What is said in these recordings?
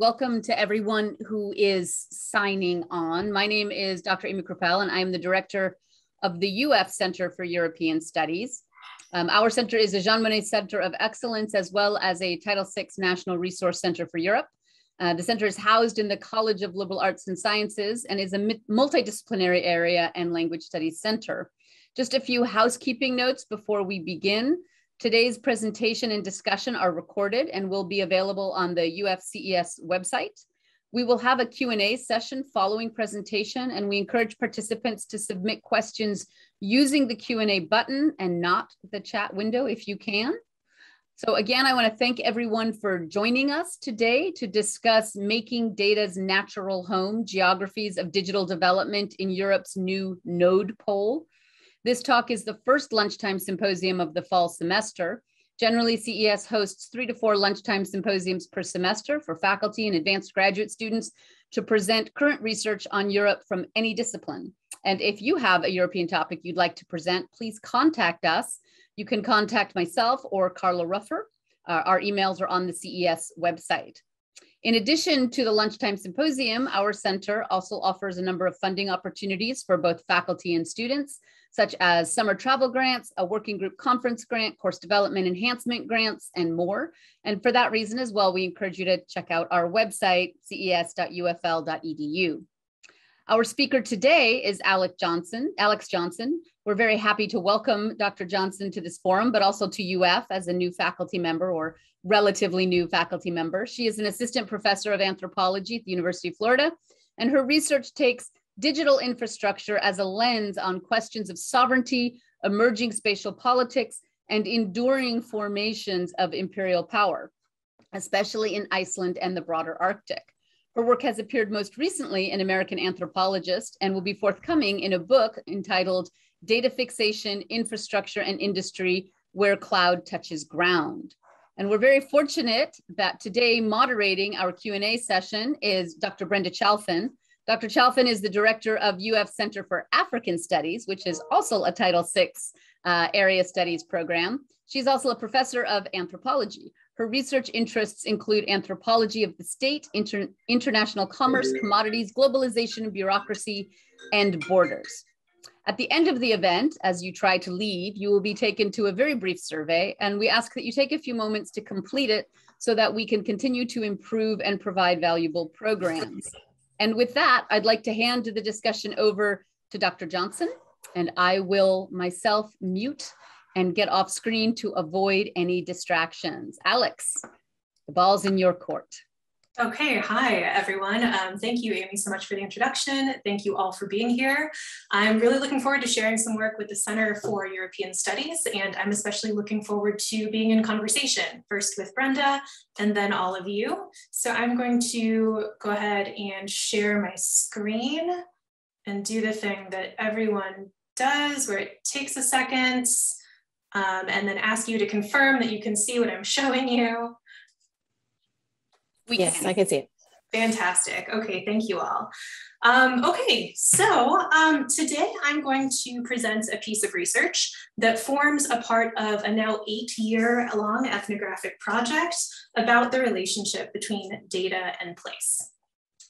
Welcome to everyone who is signing on. My name is Dr. Amie Kreppel, and I am the director of the UF Center for European Studies. Um, our center is a Jean Monnet Center of Excellence, as well as a Title VI National Resource Center for Europe. Uh, the center is housed in the College of Liberal Arts and Sciences and is a multidisciplinary area and language studies center. Just a few housekeeping notes before we begin. Today's presentation and discussion are recorded and will be available on the UFCES website. We will have a Q&A session following presentation and we encourage participants to submit questions using the Q&A button and not the chat window if you can. So again, I wanna thank everyone for joining us today to discuss Making Data's Natural Home, Geographies of Digital Development in Europe's New Node Pole. This talk is the first lunchtime symposium of the fall semester. Generally, CES hosts three to four lunchtime symposiums per semester for faculty and advanced graduate students to present current research on Europe from any discipline. And if you have a European topic you'd like to present, please contact us. You can contact myself or Carla Ruffer. Uh, our emails are on the CES website. In addition to the lunchtime symposium, our center also offers a number of funding opportunities for both faculty and students, such as summer travel grants, a working group conference grant, course development enhancement grants, and more. And for that reason as well, we encourage you to check out our website, ces.ufl.edu. Our speaker today is Alix Johnson. Alix Johnson. We're very happy to welcome Dr. Johnson to this forum, but also to UF as a new faculty member or relatively new faculty member. She is an assistant professor of anthropology at the University of Florida, and her research takes digital infrastructure as a lens on questions of sovereignty, emerging spatial politics, and enduring formations of imperial power, especially in Iceland and the broader Arctic. Her work has appeared most recently in American Anthropologist and will be forthcoming in a book entitled Data Fixation, Infrastructure and Industry, Where Cloud Touches Ground. And we're very fortunate that today moderating our Q&A session is Dr. Brenda Chalfin, Dr. Chalfin is the director of UF Center for African Studies, which is also a Title VI uh, area studies program. She's also a professor of anthropology. Her research interests include anthropology of the state, inter international commerce, commodities, globalization, bureaucracy, and borders. At the end of the event, as you try to leave, you will be taken to a very brief survey, and we ask that you take a few moments to complete it so that we can continue to improve and provide valuable programs. And with that, I'd like to hand the discussion over to Dr. Johnson, and I will myself mute and get off screen to avoid any distractions. Alix, the ball's in your court. Okay, hi everyone. Um, thank you, Amie, so much for the introduction. Thank you all for being here. I'm really looking forward to sharing some work with the Center for European Studies, and I'm especially looking forward to being in conversation, first with Brenda and then all of you. So I'm going to go ahead and share my screen and do the thing that everyone does, where it takes a second, um, and then ask you to confirm that you can see what I'm showing you. We yes, can. I can see it. Fantastic. Okay, thank you all. Um, okay, so um, today I'm going to present a piece of research that forms a part of a now eight year long ethnographic project about the relationship between data and place.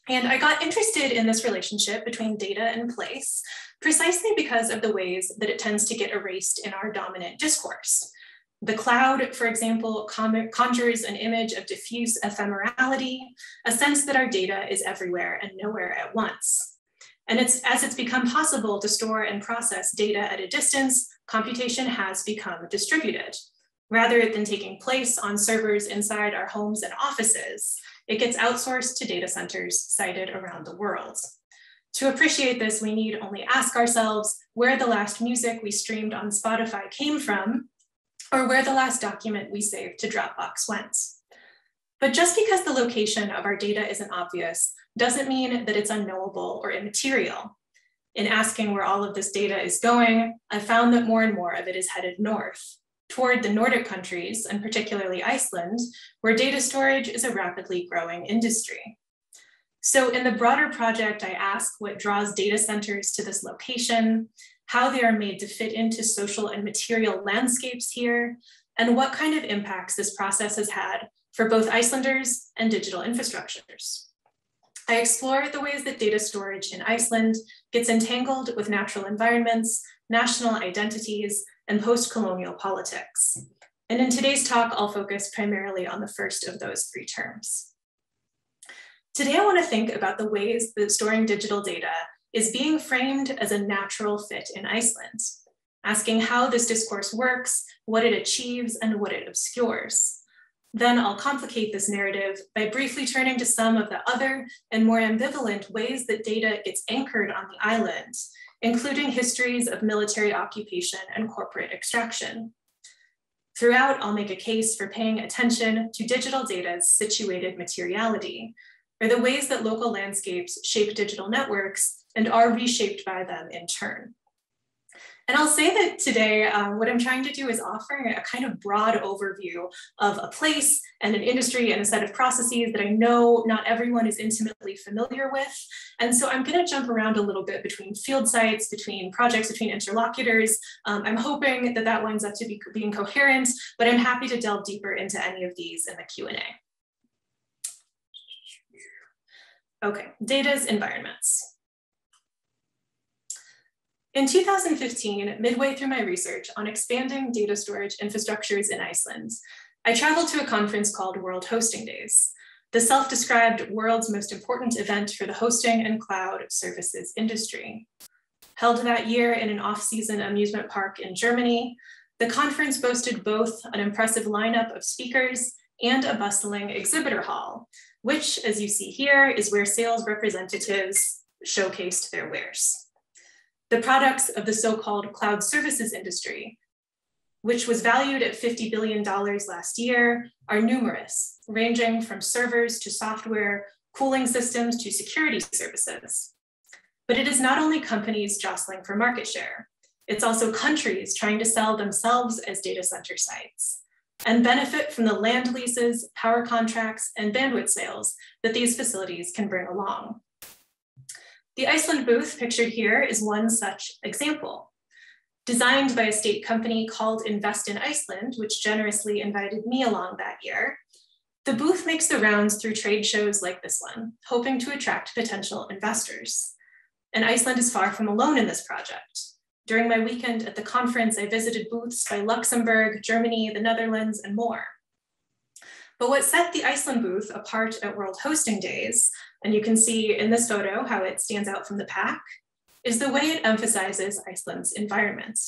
And I got interested in this relationship between data and place precisely because of the ways that it tends to get erased in our dominant discourse. The cloud, for example, conjures an image of diffuse ephemerality, a sense that our data is everywhere and nowhere at once. And it's, as it's become possible to store and process data at a distance, computation has become distributed. Rather than taking place on servers inside our homes and offices, it gets outsourced to data centers sited around the world. To appreciate this, we need only ask ourselves where the last music we streamed on Spotify came from or where the last document we saved to Dropbox went. But just because the location of our data isn't obvious doesn't mean that it's unknowable or immaterial. In asking where all of this data is going, I found that more and more of it is headed north, toward the Nordic countries, and particularly Iceland, where data storage is a rapidly growing industry. So in the broader project, I ask what draws data centers to this location, how they are made to fit into social and material landscapes here, and what kind of impacts this process has had for both Icelanders and digital infrastructures. I explore the ways that data storage in Iceland gets entangled with natural environments, national identities, and post-colonial politics. And in today's talk, I'll focus primarily on the first of those three terms. Today, I wanna think about the ways that storing digital data is being framed as a natural fit in Iceland, asking how this discourse works, what it achieves, and what it obscures. Then I'll complicate this narrative by briefly turning to some of the other and more ambivalent ways that data gets anchored on the island, including histories of military occupation and corporate extraction. Throughout, I'll make a case for paying attention to digital data's situated materiality, or the ways that local landscapes shape digital networks and are reshaped by them in turn. And I'll say that today, um, what I'm trying to do is offer a kind of broad overview of a place and an industry and a set of processes that I know not everyone is intimately familiar with. And so I'm gonna jump around a little bit between field sites, between projects, between interlocutors. Um, I'm hoping that that winds up to be being coherent, but I'm happy to delve deeper into any of these in the Q&A. Okay, data's environments. In 2015, midway through my research on expanding data storage infrastructures in Iceland, I traveled to a conference called World Hosting Days, the self-described world's most important event for the hosting and cloud services industry. Held that year in an off-season amusement park in Germany, the conference boasted both an impressive lineup of speakers and a bustling exhibitor hall, which, as you see here, is where sales representatives showcased their wares. The products of the so-called cloud services industry, which was valued at $50 billion last year, are numerous, ranging from servers to software, cooling systems to security services. But it is not only companies jostling for market share, it's also countries trying to sell themselves as data center sites and benefit from the land leases, power contracts, and bandwidth sales that these facilities can bring along. The Iceland booth pictured here is one such example. Designed by a state company called Invest in Iceland, which generously invited me along that year, the booth makes the rounds through trade shows like this one, hoping to attract potential investors. And Iceland is far from alone in this project. During my weekend at the conference, I visited booths by Luxembourg, Germany, the Netherlands, and more. But what set the Iceland booth apart at World Hosting Days and you can see in this photo how it stands out from the pack, is the way it emphasizes Iceland's environment.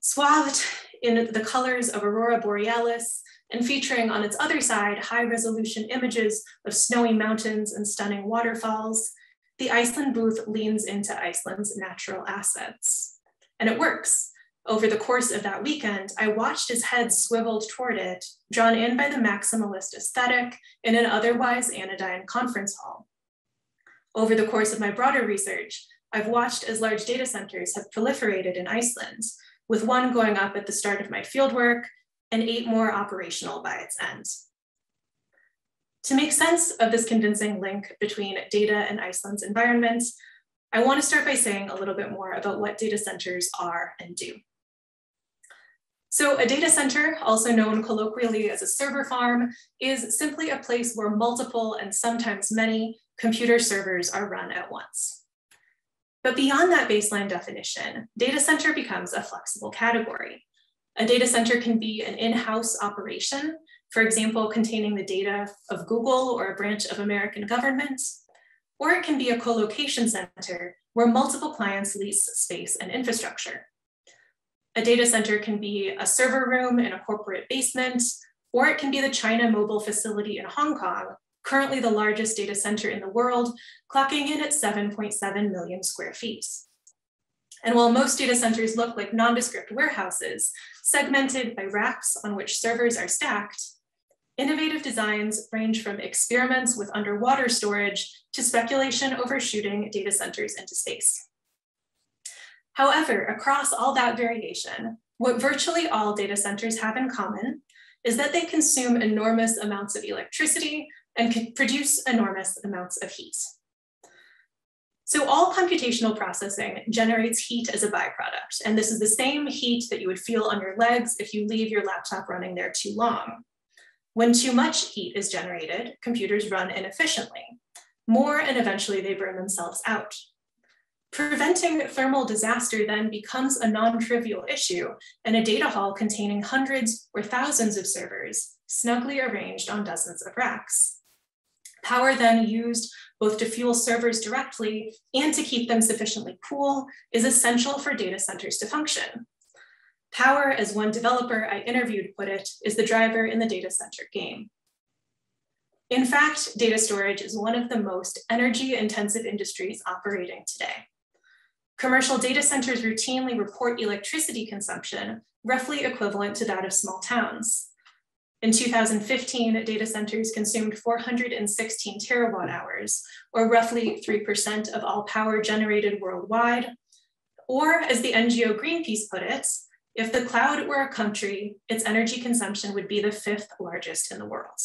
Swathed in the colors of Aurora Borealis and featuring on its other side high resolution images of snowy mountains and stunning waterfalls, the Iceland booth leans into Iceland's natural assets. And it works. Over the course of that weekend, I watched his head swiveled toward it, drawn in by the maximalist aesthetic in an otherwise anodyne conference hall. Over the course of my broader research, I've watched as large data centers have proliferated in Iceland, with one going up at the start of my fieldwork and eight more operational by its end. To make sense of this convincing link between data and Iceland's environment, I want to start by saying a little bit more about what data centers are and do. So a data center, also known colloquially as a server farm, is simply a place where multiple and sometimes many computer servers are run at once. But beyond that baseline definition, data center becomes a flexible category. A data center can be an in-house operation, for example, containing the data of Google or a branch of American government, or it can be a co-location center where multiple clients lease space and infrastructure. A data center can be a server room in a corporate basement, or it can be the China Mobile facility in Hong Kong, currently the largest data center in the world, clocking in at 7.7 million square feet. And while most data centers look like nondescript warehouses, segmented by racks on which servers are stacked, innovative designs range from experiments with underwater storage to speculation over shooting data centers into space. However, across all that variation, what virtually all data centers have in common is that they consume enormous amounts of electricity and can produce enormous amounts of heat. So all computational processing generates heat as a byproduct, and this is the same heat that you would feel on your legs if you leave your laptop running there too long. When too much heat is generated, computers run inefficiently. More and eventually they burn themselves out. Preventing thermal disaster then becomes a non-trivial issue in a data hall containing hundreds or thousands of servers snugly arranged on dozens of racks. Power then used both to fuel servers directly and to keep them sufficiently cool is essential for data centers to function. Power, as one developer I interviewed put it, is the driver in the data center game. In fact, data storage is one of the most energy intensive industries operating today. Commercial data centers routinely report electricity consumption roughly equivalent to that of small towns. In 2015, data centers consumed 416 terawatt hours, or roughly 3% of all power generated worldwide. Or as the NGO Greenpeace put it, if the cloud were a country, its energy consumption would be the fifth largest in the world.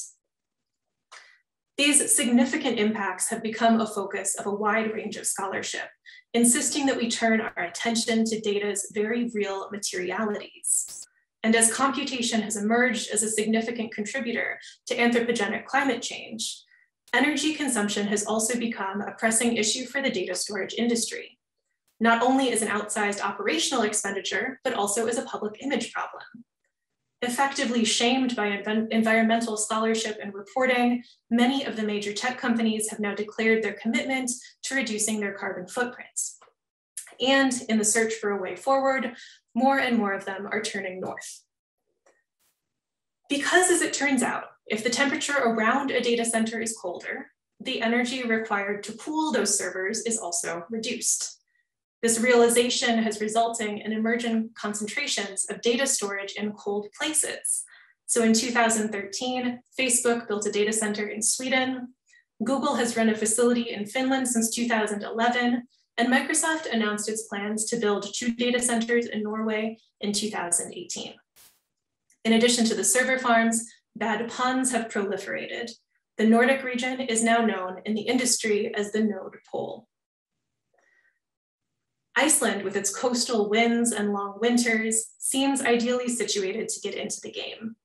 These significant impacts have become a focus of a wide range of scholarship, insisting that we turn our attention to data's very real materialities. And as computation has emerged as a significant contributor to anthropogenic climate change, energy consumption has also become a pressing issue for the data storage industry, not only as an outsized operational expenditure, but also as a public image problem effectively shamed by env environmental scholarship and reporting, many of the major tech companies have now declared their commitment to reducing their carbon footprints. And in the search for a way forward, more and more of them are turning north. Because as it turns out, if the temperature around a data center is colder, the energy required to cool those servers is also reduced. This realization has resulting in emergent concentrations of data storage in cold places. So in 2013, Facebook built a data center in Sweden. Google has run a facility in Finland since 2011, and Microsoft announced its plans to build two data centers in Norway in 2018. In addition to the server farms, bad puns have proliferated. The Nordic region is now known in the industry as the Node Pole. Iceland, with its coastal winds and long winters, seems ideally situated to get into the game.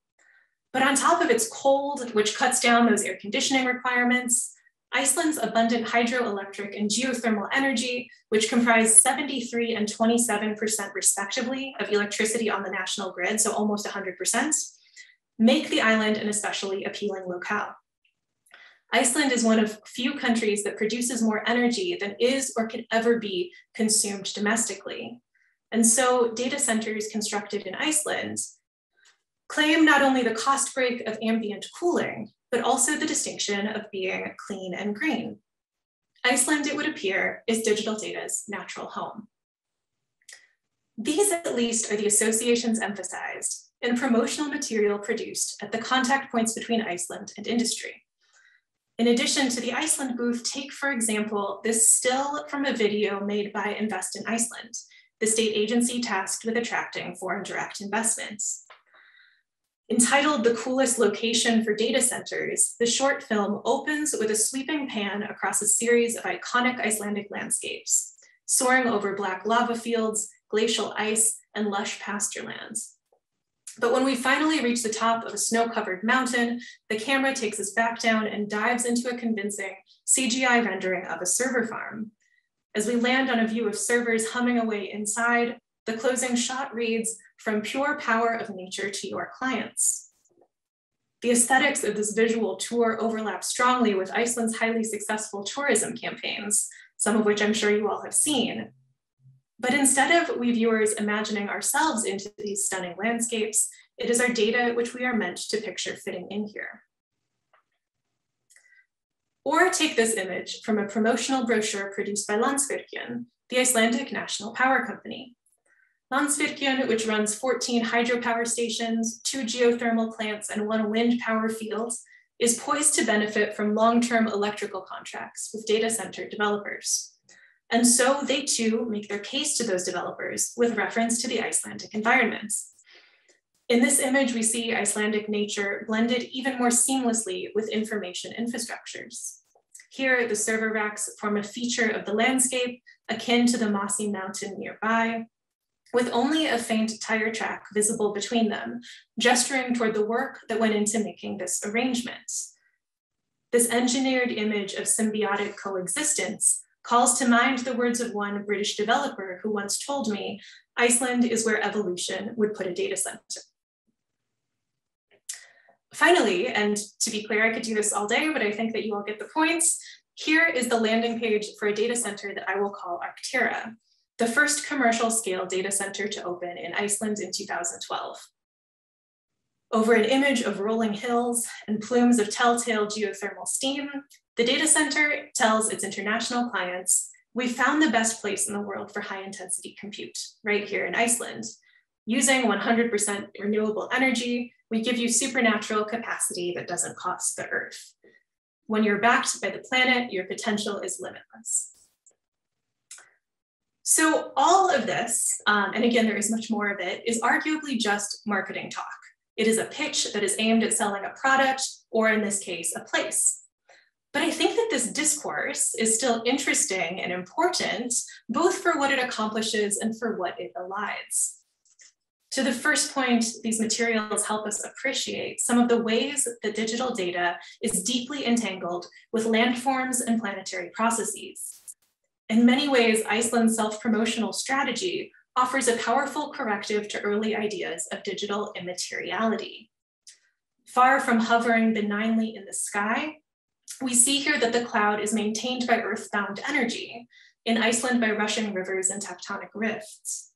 But on top of its cold, which cuts down those air conditioning requirements, Iceland's abundant hydroelectric and geothermal energy, which comprise 73 and 27% respectively of electricity on the national grid, so almost 100%, make the island an especially appealing locale. Iceland is one of few countries that produces more energy than is or could ever be consumed domestically. And so data centers constructed in Iceland claim not only the cost break of ambient cooling, but also the distinction of being clean and green. Iceland, it would appear, is digital data's natural home. These at least are the associations emphasized in promotional material produced at the contact points between Iceland and industry. In addition to the Iceland booth, take for example, this still from a video made by Invest in Iceland, the state agency tasked with attracting foreign direct investments. Entitled The Coolest Location for Data Centers, the short film opens with a sweeping pan across a series of iconic Icelandic landscapes, soaring over black lava fields, glacial ice, and lush pasture lands. But when we finally reach the top of a snow-covered mountain, the camera takes us back down and dives into a convincing CGI rendering of a server farm. As we land on a view of servers humming away inside, the closing shot reads, from pure power of nature to your clients. The aesthetics of this visual tour overlap strongly with Iceland's highly successful tourism campaigns, some of which I'm sure you all have seen, but instead of we viewers imagining ourselves into these stunning landscapes, it is our data which we are meant to picture fitting in here. Or take this image from a promotional brochure produced by Landsvirkjun, the Icelandic national power company. Landsvirkjun, which runs 14 hydropower stations, two geothermal plants, and one wind power field, is poised to benefit from long-term electrical contracts with data center developers. And so they too make their case to those developers with reference to the Icelandic environments. In this image, we see Icelandic nature blended even more seamlessly with information infrastructures. Here, the server racks form a feature of the landscape akin to the mossy mountain nearby. with only a faint tire track visible between them, gesturing toward the work that went into making this arrangement. This engineered image of symbiotic coexistence calls to mind the words of one British developer who once told me, Iceland is where evolution would put a data center. Finally, and to be clear, I could do this all day, but I think that you all get the points. Here is the landing page for a data center that I will call Arctera, the first commercial scale data center to open in Iceland in 2012. Over an image of rolling hills and plumes of telltale geothermal steam, the data center tells its international clients, we found the best place in the world for high intensity compute, right here in Iceland. Using 100% renewable energy, we give you supernatural capacity that doesn't cost the earth. When you're backed by the planet, your potential is limitless. So all of this, um, and again, there is much more of it, is arguably just marketing talk. It is a pitch that is aimed at selling a product, or in this case, a place. But I think that this discourse is still interesting and important, both for what it accomplishes and for what it elides. To the first point, these materials help us appreciate some of the ways that digital data is deeply entangled with landforms and planetary processes. In many ways, Iceland's self-promotional strategy offers a powerful corrective to early ideas of digital immateriality. Far from hovering benignly in the sky, we see here that the cloud is maintained by earthbound energy, in Iceland by rushing rivers and tectonic rifts.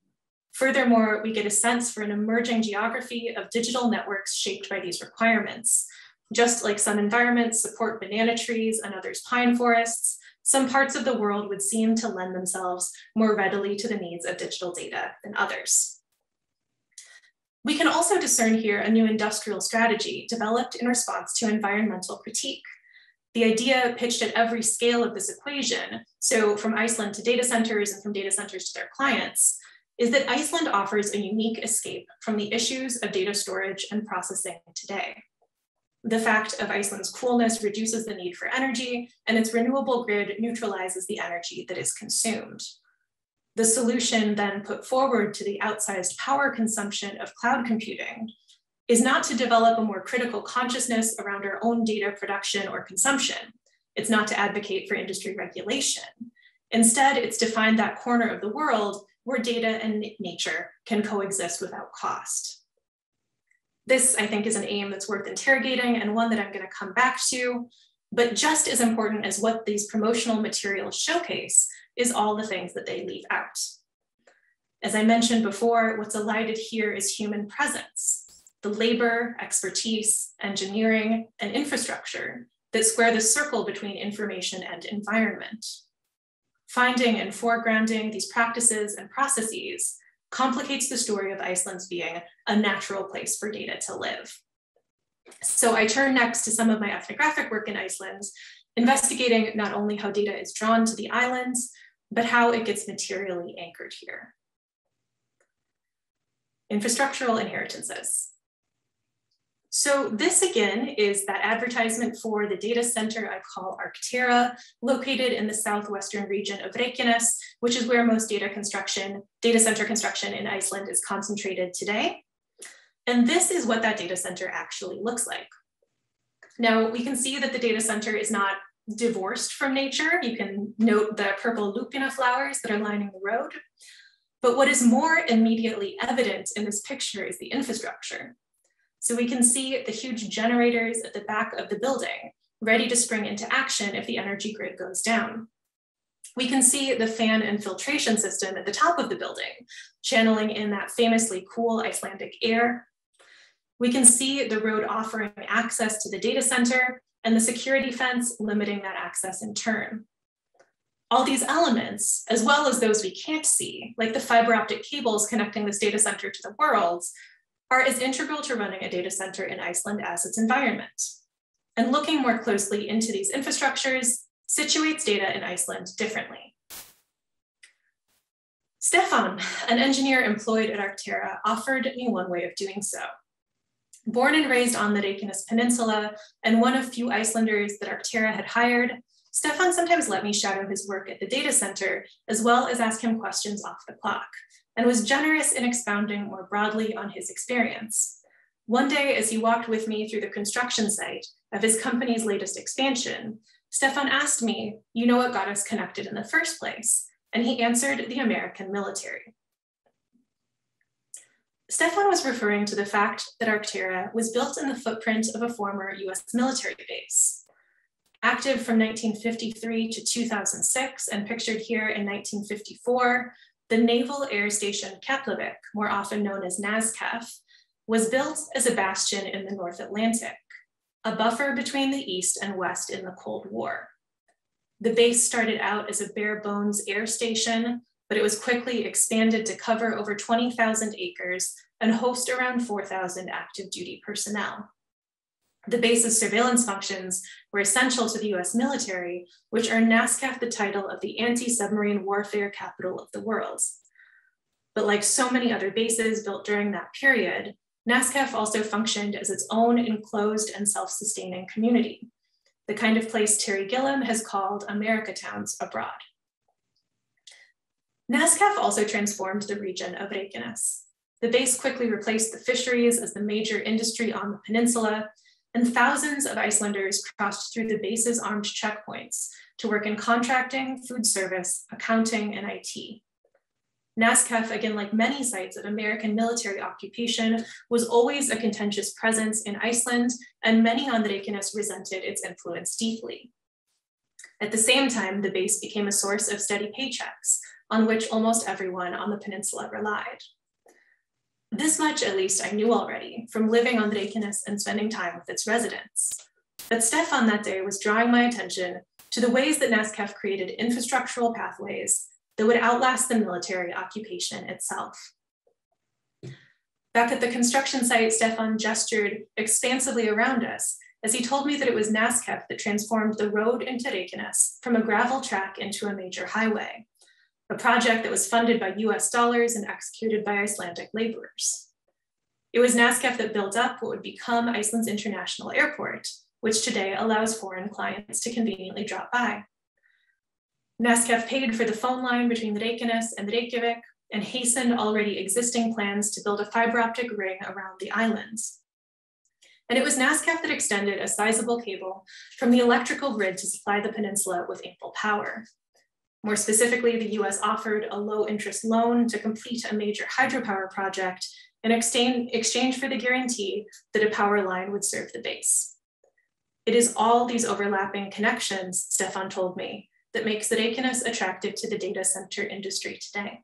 Furthermore, we get a sense for an emerging geography of digital networks shaped by these requirements. Just like some environments support banana trees and others pine forests, some parts of the world would seem to lend themselves more readily to the needs of digital data than others. We can also discern here a new industrial strategy developed in response to environmental critique the idea pitched at every scale of this equation, so from Iceland to data centers and from data centers to their clients, is that Iceland offers a unique escape from the issues of data storage and processing today. The fact of Iceland's coolness reduces the need for energy, and its renewable grid neutralizes the energy that is consumed. The solution then put forward to the outsized power consumption of cloud computing is not to develop a more critical consciousness around our own data production or consumption. It's not to advocate for industry regulation. Instead, it's to find that corner of the world where data and nature can coexist without cost. This, I think, is an aim that's worth interrogating and one that I'm going to come back to. But just as important as what these promotional materials showcase is all the things that they leave out. As I mentioned before, what's elided here is human presence the labor, expertise, engineering, and infrastructure that square the circle between information and environment. Finding and foregrounding these practices and processes complicates the story of Iceland's being a natural place for data to live. So I turn next to some of my ethnographic work in Iceland, investigating not only how data is drawn to the islands, but how it gets materially anchored here. Infrastructural inheritances. So this again is that advertisement for the data center I call Arctera, located in the southwestern region of Reykjanes, which is where most data construction, data center construction in Iceland is concentrated today. And this is what that data center actually looks like. Now we can see that the data center is not divorced from nature. You can note the purple lupina flowers that are lining the road. But what is more immediately evident in this picture is the infrastructure. So we can see the huge generators at the back of the building, ready to spring into action if the energy grid goes down. We can see the fan and filtration system at the top of the building, channeling in that famously cool Icelandic air. We can see the road offering access to the data center and the security fence limiting that access in turn. All these elements, as well as those we can't see, like the fiber optic cables connecting this data center to the world, are as integral to running a data center in Iceland as its environment. And looking more closely into these infrastructures situates data in Iceland differently. Stefan, an engineer employed at Arctera, offered me one way of doing so. Born and raised on the Reykjanes Peninsula and one of few Icelanders that Arctera had hired, Stefan sometimes let me shadow his work at the data center, as well as ask him questions off the clock and was generous in expounding more broadly on his experience. One day, as he walked with me through the construction site of his company's latest expansion, Stefan asked me, You know what got us connected in the first place? And he answered the American military. Stefan was referring to the fact that Arctera was built in the footprint of a former US military base. Active from 1953 to 2006 and pictured here in 1954, the Naval Air Station Keflavik, more often known as NASKEF, was built as a bastion in the North Atlantic, a buffer between the East and West in the Cold War. The base started out as a bare bones air station but it was quickly expanded to cover over 20,000 acres and host around 4,000 active duty personnel. The base's surveillance functions were essential to the US military, which earned NASKEF the title of the anti-submarine warfare capital of the world. But like so many other bases built during that period, NASKEF also functioned as its own enclosed and self-sustaining community, the kind of place Terry Gilliam has called America towns abroad. NASKEF also transformed the region of Reykjanes. The base quickly replaced the fisheries as the major industry on the peninsula, and thousands of Icelanders crossed through the base's armed checkpoints to work in contracting, food service, accounting, and IT. NASKEF, again, like many sites of American military occupation, was always a contentious presence in Iceland, and many on resented its influence deeply. At the same time, the base became a source of steady paychecks, on which almost everyone on the peninsula relied. This much, at least, I knew already from living on Reykjanes and spending time with its residents. But Stefan that day was drawing my attention to the ways that NASKEF created infrastructural pathways that would outlast the military occupation itself. Back at the construction site, Stefan gestured expansively around us as he told me that it was NASKEF that transformed the road into Reykjanes from a gravel track into a major highway a project that was funded by US dollars and executed by Icelandic laborers. It was NASKEF that built up what would become Iceland's international airport, which today allows foreign clients to conveniently drop by. NASKEF paid for the phone line between the Reykjanes and the Reykjavik and hastened already existing plans to build a fiber optic ring around the islands. And it was NASKEF that extended a sizable cable from the electrical grid to supply the peninsula with ample power. More specifically, the US offered a low interest loan to complete a major hydropower project in exchange for the guarantee that a power line would serve the base. It is all these overlapping connections, Stefan told me, that makes Reykjanes attractive to the data center industry today.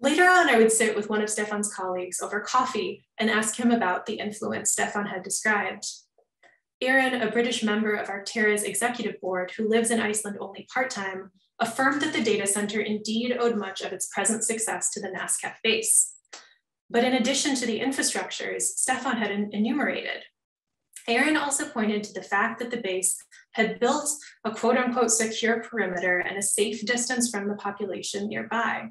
Later on, I would sit with one of Stefan's colleagues over coffee and ask him about the influence Stefan had described. Aaron, a British member of Arctera's executive board who lives in Iceland only part-time, affirmed that the data center indeed owed much of its present success to the NASKEF base. But in addition to the infrastructures Stefan had enumerated, Aaron also pointed to the fact that the base had built a quote unquote secure perimeter and a safe distance from the population nearby.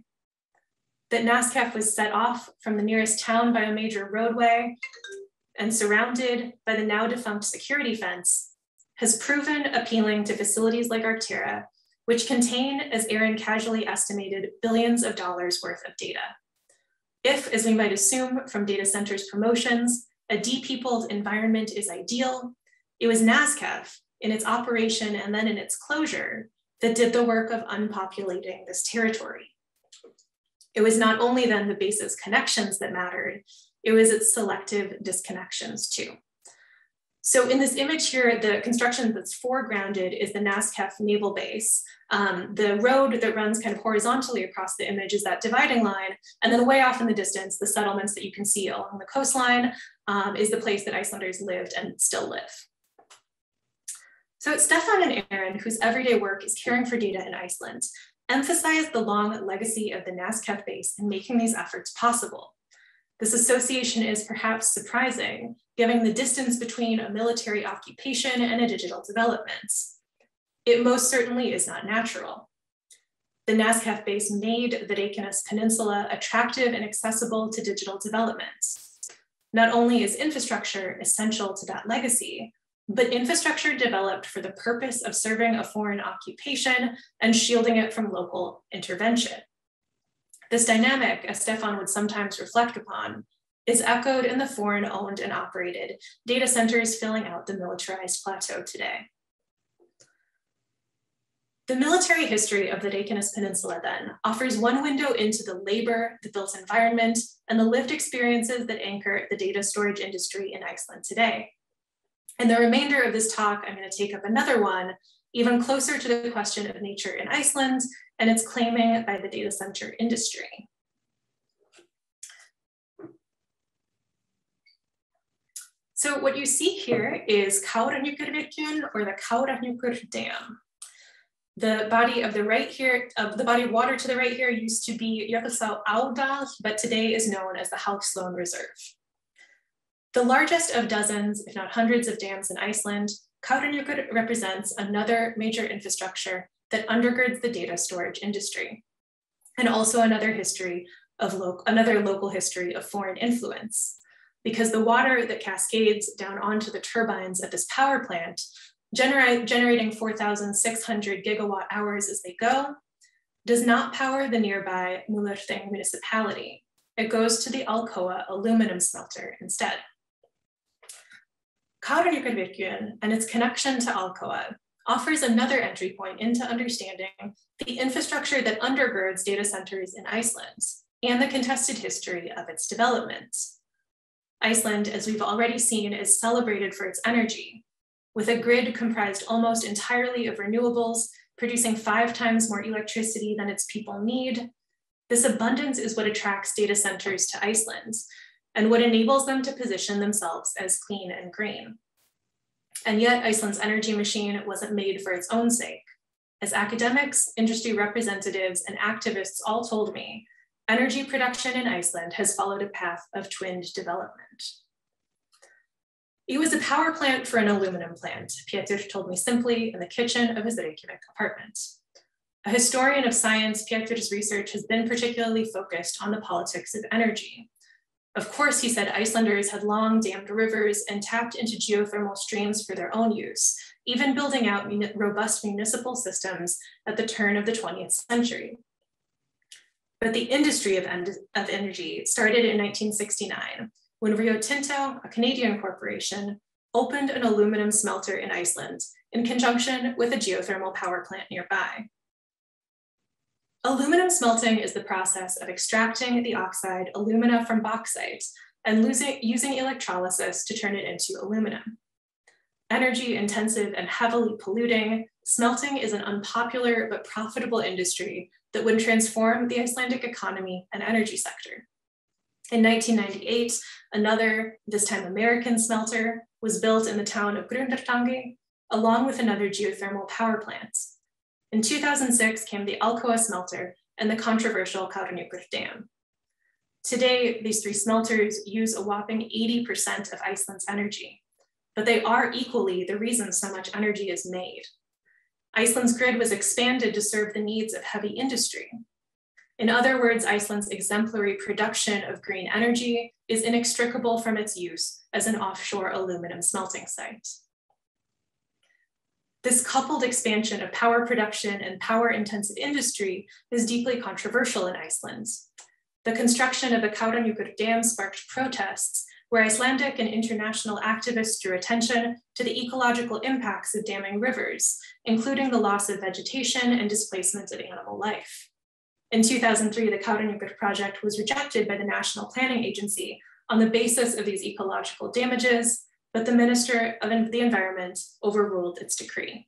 That NASKEF was set off from the nearest town by a major roadway and surrounded by the now defunct security fence has proven appealing to facilities like Arctera, which contain, as Aaron casually estimated, billions of dollars worth of data. If, as we might assume from data centers promotions, a depeopled environment is ideal, it was NASKEF in its operation and then in its closure that did the work of unpopulating this territory. It was not only then the base's connections that mattered, it was its selective disconnections too. So in this image here, the construction that's foregrounded is the NASKEF naval base. Um, the road that runs kind of horizontally across the image is that dividing line. And then way off in the distance, the settlements that you can see along the coastline um, is the place that Icelanders lived and still live. So Stefan and Aaron, whose everyday work is caring for data in Iceland, emphasize the long legacy of the NASKEF base in making these efforts possible. This association is perhaps surprising, given the distance between a military occupation and a digital development. It most certainly is not natural. The NASKEF base made the Reykjanes Peninsula attractive and accessible to digital development. Not only is infrastructure essential to that legacy, but infrastructure developed for the purpose of serving a foreign occupation and shielding it from local intervention. This dynamic, as Stefan would sometimes reflect upon, is echoed in the foreign owned and operated data centers filling out the militarized plateau today. The military history of the Reykjanes Peninsula then offers one window into the labor, the built environment, and the lived experiences that anchor the data storage industry in Iceland today. In the remainder of this talk, I'm gonna take up another one, even closer to the question of nature in Iceland and its claiming it by the data center industry. So what you see here is Kárahnjúkavirkjun or the Kárahnjúkur Dam. The body of the right here, of the body of water to the right here used to be Jökulsá á Dal, but today is known as the Hálslón Reserve. The largest of dozens, if not hundreds of dams in Iceland, Kárahnjúkur represents another major infrastructure that undergirds the data storage industry, and also another history of lo another local history of foreign influence because the water that cascades down onto the turbines at this power plant, generate, generating 4,600 gigawatt hours as they go, does not power the nearby Mulathing municipality. It goes to the Alcoa aluminum smelter instead. Kárahnjúkavirkjun and its connection to Alcoa offers another entry point into understanding the infrastructure that undergirds data centers in Iceland and the contested history of its development. Iceland, as we've already seen, is celebrated for its energy, with a grid comprised almost entirely of renewables, producing five times more electricity than its people need. This abundance is what attracts data centers to Iceland and what enables them to position themselves as clean and green. And yet Iceland's energy machine wasn't made for its own sake. As academics, industry representatives, and activists all told me, energy production in Iceland has followed a path of twinned development. It was a power plant for an aluminum plant, Pieter told me simply in the kitchen of his Reykjavik apartment. A historian of science, Pieter's research has been particularly focused on the politics of energy. Of course, he said Icelanders had long dammed rivers and tapped into geothermal streams for their own use, even building out robust municipal systems at the turn of the 20th century. But the industry of, of energy started in 1969 when Rio Tinto, a Canadian corporation, opened an aluminum smelter in Iceland in conjunction with a geothermal power plant nearby. Aluminum smelting is the process of extracting the oxide alumina from bauxite and losing, using electrolysis to turn it into aluminum. Energy intensive and heavily polluting, smelting is an unpopular but profitable industry that would transform the Icelandic economy and energy sector. In 1998, another, this time American smelter, was built in the town of Grundartangi, along with another geothermal power plant. In 2006 came the Alcoa smelter and the controversial Kárahnjúkur Dam. Today, these three smelters use a whopping 80% of Iceland's energy, but they are equally the reason so much energy is made. Iceland's grid was expanded to serve the needs of heavy industry. In other words, Iceland's exemplary production of green energy is inextricable from its use as an offshore aluminum smelting site. This coupled expansion of power production and power intensive industry is deeply controversial in Iceland. The construction of the Kárahnjúkur Dam sparked protests where Icelandic and international activists drew attention to the ecological impacts of damming rivers, including the loss of vegetation and displacement of animal life. In 2003, the Kárahnjúkur project was rejected by the National Planning Agency on the basis of these ecological damages, but the Minister of the Environment overruled its decree.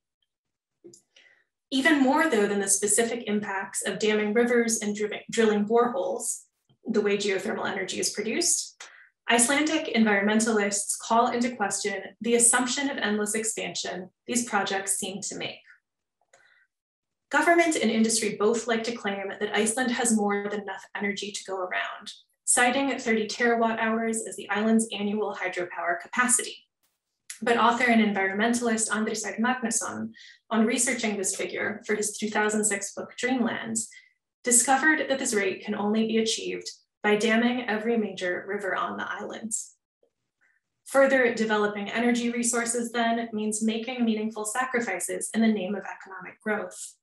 Even more though than the specific impacts of damming rivers and drilling boreholes, the way geothermal energy is produced, Icelandic environmentalists call into question the assumption of endless expansion these projects seem to make. Government and industry both like to claim that Iceland has more than enough energy to go around, citing 30 terawatt hours as the island's annual hydropower capacity. But author and environmentalist Andri Snær Magnason, on researching this figure for his 2006 book Dreamlands, discovered that this rate can only be achieved by damming every major river on the islands. Further developing energy resources then means making meaningful sacrifices in the name of economic growth.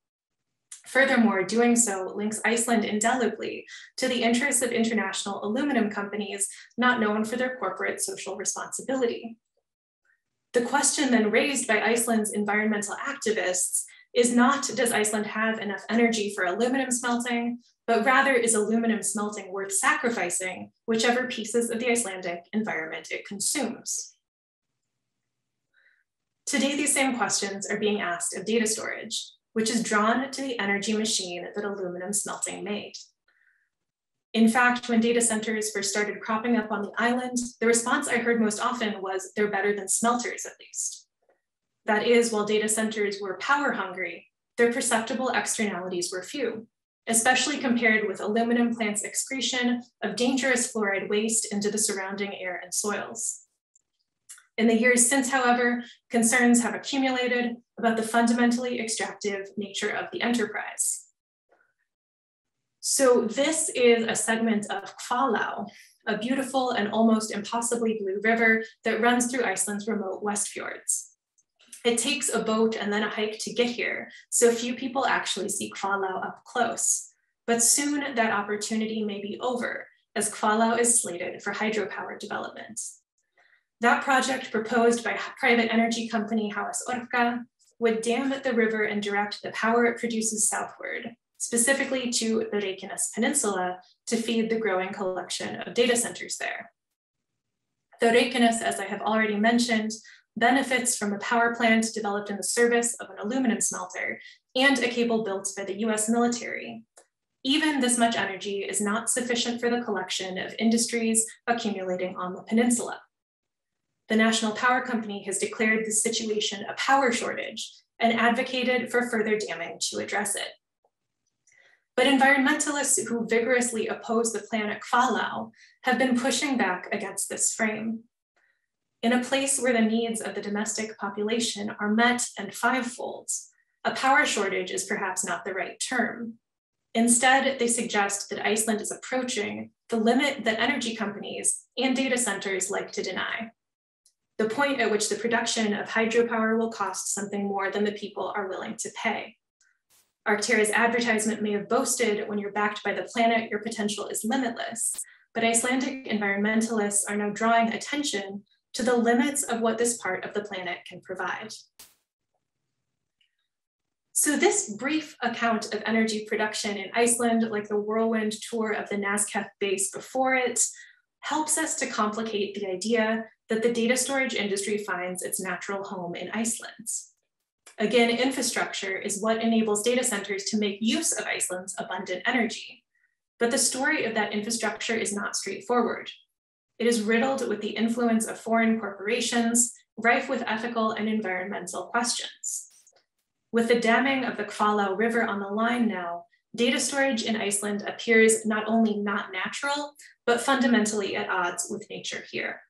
Furthermore, doing so links Iceland indelibly to the interests of international aluminum companies not known for their corporate social responsibility. The question then raised by Iceland's environmental activists is not does Iceland have enough energy for aluminum smelting, but rather is aluminum smelting worth sacrificing whichever pieces of the Icelandic environment it consumes. Today, these same questions are being asked of data storage, which is drawn to the energy machine that aluminum smelting made. In fact, when data centers first started cropping up on the island, the response I heard most often was they're better than smelters at least. That is, while data centers were power hungry, their perceptible externalities were few especially compared with aluminum plants' excretion of dangerous fluoride waste into the surrounding air and soils. In the years since, however, concerns have accumulated about the fundamentally extractive nature of the enterprise. So this is a segment of Hvalá, a beautiful and almost impossibly blue river that runs through Iceland's remote West Fjords. It takes a boat and then a hike to get here, so few people actually see Hvalá up close. But soon that opportunity may be over, as Hvalá is slated for hydropower development. That project proposed by private energy company HS Orka would dam the river and direct the power it produces southward, specifically to the Reykjanes Peninsula to feed the growing collection of data centers there. The Reykjanes, as I have already mentioned, benefits from a power plant developed in the service of an aluminum smelter and a cable built by the US military. Even this much energy is not sufficient for the collection of industries accumulating on the peninsula. The National Power Company has declared the situation a power shortage and advocated for further damming to address it. But environmentalists who vigorously oppose the plan at Hvalá have been pushing back against this frame. In a place where the needs of the domestic population are met and fivefold, a power shortage is perhaps not the right term. Instead, they suggest that Iceland is approaching the limit that energy companies and data centers like to deny. The point at which the production of hydropower will cost something more than the people are willing to pay. Arctera's advertisement may have boasted when you're backed by the planet, your potential is limitless, but Icelandic environmentalists are now drawing attention to the limits of what this part of the planet can provide. So this brief account of energy production in Iceland, like the whirlwind tour of the NASKEF base before it, helps us to complicate the idea that the data storage industry finds its natural home in Iceland. Again, infrastructure is what enables data centers to make use of Iceland's abundant energy. But the story of that infrastructure is not straightforward. It is riddled with the influence of foreign corporations, rife with ethical and environmental questions. With the damming of the Hvalá River on the line now, data storage in Iceland appears not only not natural, but fundamentally at odds with nature here.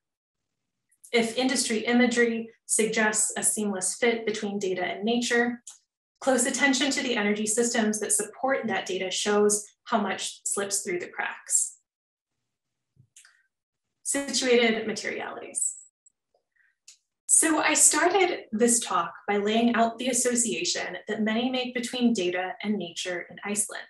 If industry imagery suggests a seamless fit between data and nature, close attention to the energy systems that support that data shows how much slips through the cracks situated materialities. So I started this talk by laying out the association that many make between data and nature in Iceland.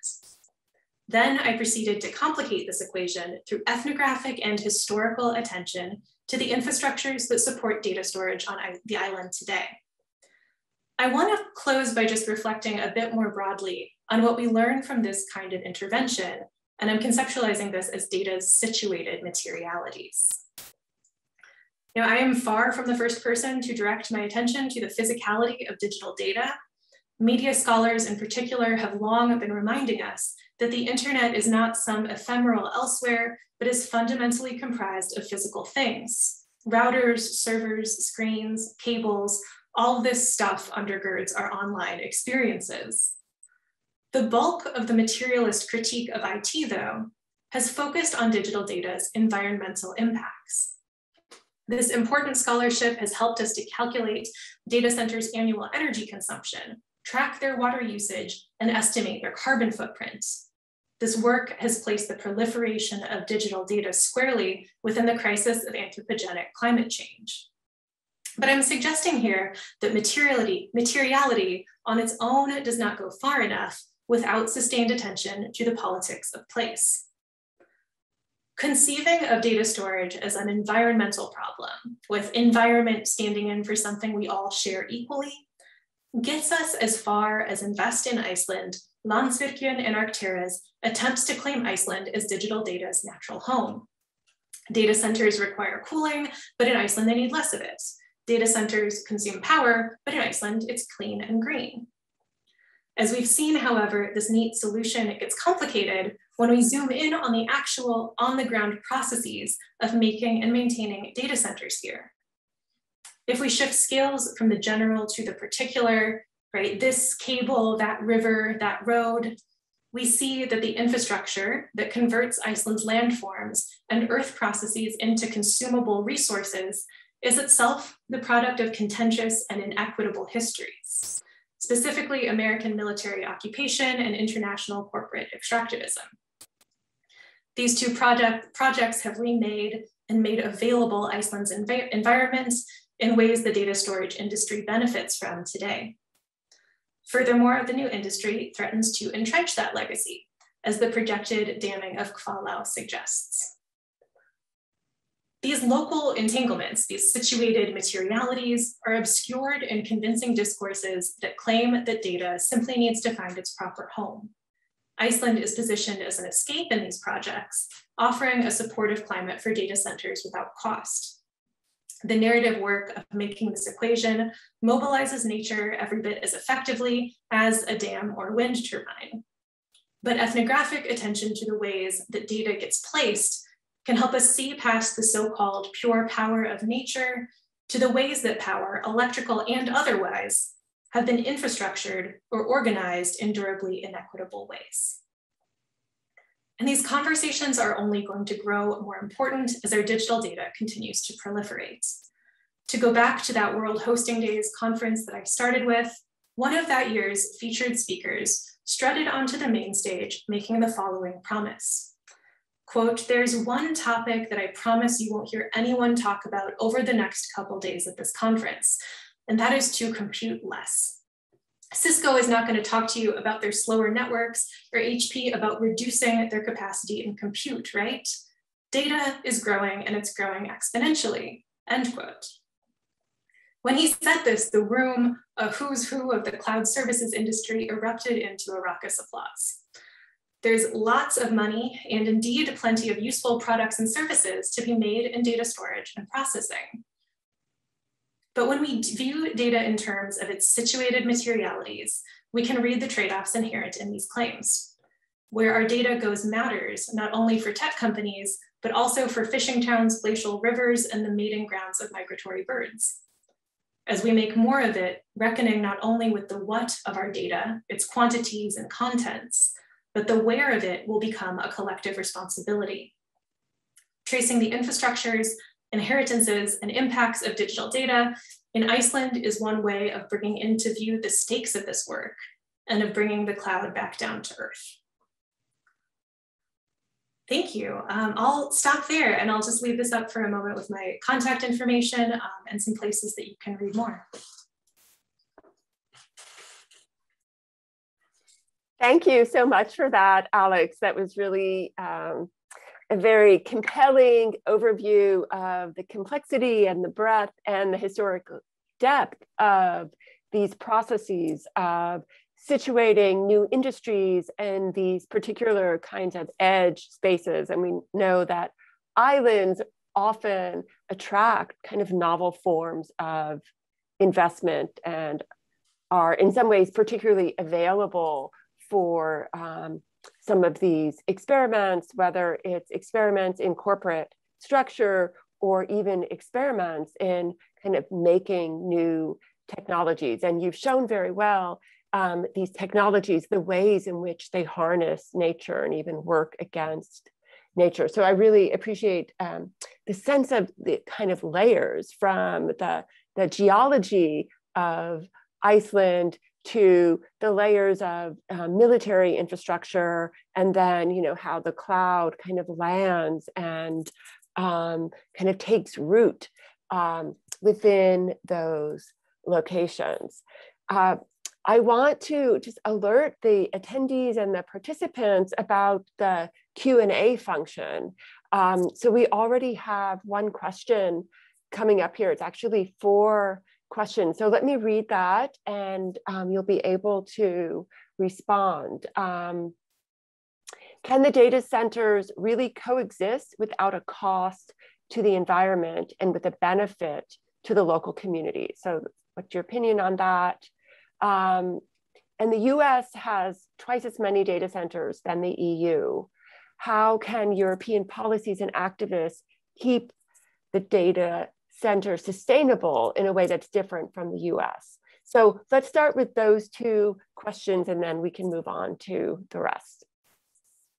Then I proceeded to complicate this equation through ethnographic and historical attention to the infrastructures that support data storage on the island today. I want to close by just reflecting a bit more broadly on what we learn from this kind of intervention and I'm conceptualizing this as data's situated materialities. Now, I am far from the first person to direct my attention to the physicality of digital data. Media scholars in particular have long been reminding us that the internet is not some ephemeral elsewhere, but is fundamentally comprised of physical things. Routers, servers, screens, cables, all this stuff undergirds our online experiences. The bulk of the materialist critique of IT, though, has focused on digital data's environmental impacts. This important scholarship has helped us to calculate data centers' annual energy consumption, track their water usage, and estimate their carbon footprint. This work has placed the proliferation of digital data squarely within the crisis of anthropogenic climate change. But I'm suggesting here that materiality, materiality on its own does not go far enough without sustained attention to the politics of place. Conceiving of data storage as an environmental problem, with environment standing in for something we all share equally, gets us as far as Invest in Iceland, Landsvirkjun and Arcturus attempts to claim Iceland as digital data's natural home. Data centers require cooling, but in Iceland they need less of it. Data centers consume power, but in Iceland it's clean and green. As we've seen, however, this neat solution it gets complicated when we zoom in on the actual on the ground processes of making and maintaining data centers here. If we shift scales from the general to the particular, right, this cable, that river, that road, we see that the infrastructure that converts Iceland's landforms and earth processes into consumable resources is itself the product of contentious and inequitable histories, specifically American military occupation and international corporate extractivism. These two project, projects have remade and made available Iceland's env environments in ways the data storage industry benefits from today. Furthermore, the new industry threatens to entrench that legacy, as the projected damming of Hvalá suggests. These local entanglements, these situated materialities, are obscured in convincing discourses that claim that data simply needs to find its proper home. Iceland is positioned as an escape in these projects, offering a supportive climate for data centers without cost. The narrative work of making this equation mobilizes nature every bit as effectively as a dam or wind turbine. But ethnographic attention to the ways that data gets placed can help us see past the so-called pure power of nature to the ways that power, electrical and otherwise, have been infrastructured or organized in durably inequitable ways. And these conversations are only going to grow more important as our digital data continues to proliferate. To go back to that World Hosting Days conference that I started with, one of that year's featured speakers strutted onto the main stage, making the following promise. Quote, there's one topic that I promise you won't hear anyone talk about over the next couple days at this conference, and that is to compute less. Cisco is not going to talk to you about their slower networks or HP about reducing their capacity in compute, right? Data is growing and it's growing exponentially, end quote. When he said this, the room, a who's who of the cloud services industry erupted into a raucous applause. There's lots of money and indeed plenty of useful products and services to be made in data storage and processing. But when we view data in terms of its situated materialities, we can read the trade-offs inherent in these claims. Where our data goes matters, not only for tech companies, but also for fishing towns, glacial rivers, and the mating grounds of migratory birds. As we make more of it, reckoning not only with the what of our data, its quantities and contents, but the where of it will become a collective responsibility. Tracing the infrastructures, inheritances and impacts of digital data in Iceland is one way of bringing into view the stakes of this work and of bringing the cloud back down to earth. Thank you. Um, I'll stop there and I'll just leave this up for a moment with my contact information um, and some places that you can read more. Thank you so much for that, Alix. That was really um, a very compelling overview of the complexity and the breadth and the historical depth of these processes of situating new industries and these particular kinds of edge spaces. And we know that islands often attract kind of novel forms of investment and are in some ways particularly available for um, some of these experiments, whether it's experiments in corporate structure or even experiments in kind of making new technologies. And you've shown very well um, these technologies, the ways in which they harness nature and even work against nature. So I really appreciate um, the sense of the kind of layers from the, the geology of Iceland to the layers of uh, military infrastructure and then you know how the cloud kind of lands and um, kind of takes root um, within those locations uh, I want to just alert the attendees and the participants about the Q&A function. Um, so we already have one question coming up here. It's actually four questions. So let me read that and um, you'll be able to respond. Um, can the data centers really coexist without a cost to the environment and with a benefit to the local community? So what's your opinion on that? Um, and the US has twice as many data centers than the EU. How can European policies and activists keep the data center sustainable in a way that's different from the US? So let's start with those two questions and then we can move on to the rest.